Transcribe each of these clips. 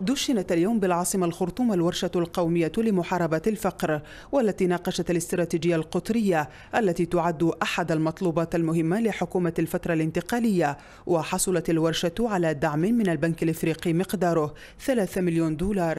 دشنت اليوم بالعاصمة الخرطوم الورشة القومية لمحاربة الفقر والتي ناقشت الاستراتيجية القطرية التي تعد أحد المطلوبات المهمة لحكومة الفترة الانتقالية. وحصلت الورشة على دعم من البنك الإفريقي مقداره 3 مليون دولار.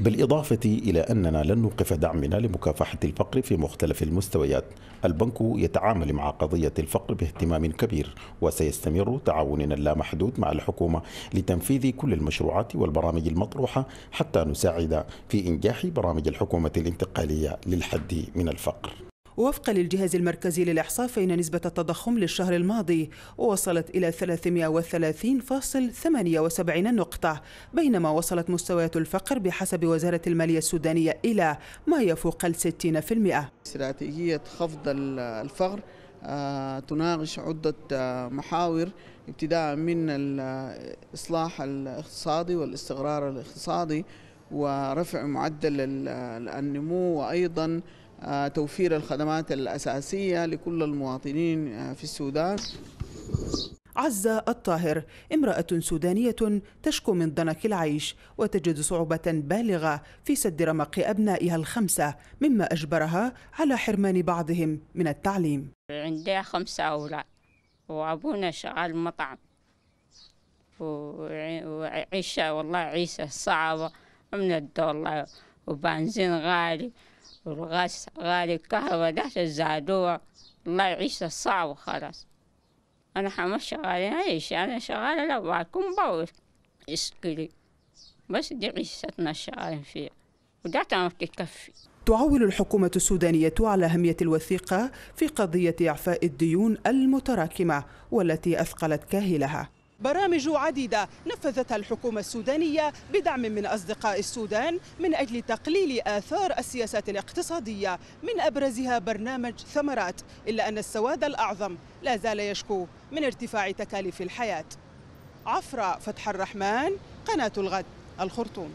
بالإضافة إلى أننا لن نوقف دعمنا لمكافحة الفقر في مختلف المستويات. البنك يتعامل مع قضية الفقر باهتمام كبير وسيستمر تعاوننا اللامحدود مع الحكومة لتنفيذ كل المشروعات والبرامج المطروحة حتى نساعد في إنجاح برامج الحكومة الانتقالية للحد من الفقر. وفقا للجهاز المركزي للإحصاء فإن نسبة التضخم للشهر الماضي وصلت إلى 330.78 نقطة بينما وصلت مستويات الفقر بحسب وزارة المالية السودانية إلى ما يفوق في المئة. استراتيجية خفض الفقر آه، تناقش عدة آه، محاور ابتداء من الإصلاح الاقتصادي والاستقرار الاقتصادي ورفع معدل النمو وأيضا توفير الخدمات الأساسية لكل المواطنين آه، في السودان. عزة الطاهر امرأة سودانية تشكو من ضنك العيش وتجد صعوبة بالغة في سد رمق أبنائها الخمسة مما أجبرها على حرمان بعضهم من التعليم. عندي خمسة أولاد وأبونا شغال مطعم. وعيشة والله عيشة صعبة من الدولار وبنزين غالي. والغاز غالي الكهرباء ده زادوها الله يعيش الصعب خلاص. أنا حمش شغالين عيش أنا شغالة لا بعكم بوش إسكلي بس دي عيشتنا شغالين فيها. وده ما تكفي. تعول الحكومة السودانية على أهمية الوثيقة في قضية إعفاء الديون المتراكمة والتي أثقلت كاهلها. برامج عديدة نفذتها الحكومة السودانية بدعم من أصدقاء السودان من أجل تقليل آثار السياسات الاقتصادية من أبرزها برنامج ثمرات إلا أن السواد الأعظم لا زال يشكو من ارتفاع تكاليف الحياة. عفرة فتح الرحمن قناة الغد الخرطوم.